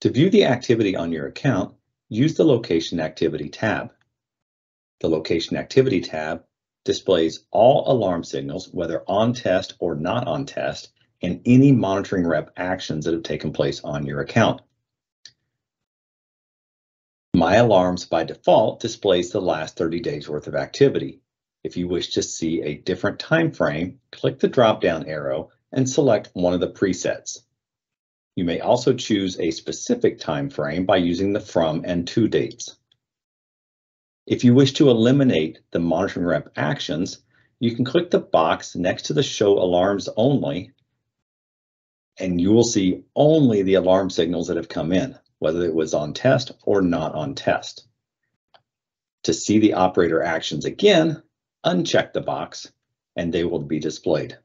To view the activity on your account, use the Location Activity tab. The Location Activity tab displays all alarm signals, whether on test or not on test, and any monitoring rep actions that have taken place on your account. My Alarms by default displays the last 30 days worth of activity. If you wish to see a different time frame, click the drop-down arrow and select one of the presets. You may also choose a specific time frame by using the from and to dates. If you wish to eliminate the monitoring rep actions, you can click the box next to the show alarms only and you will see only the alarm signals that have come in, whether it was on test or not on test. To see the operator actions again, uncheck the box and they will be displayed.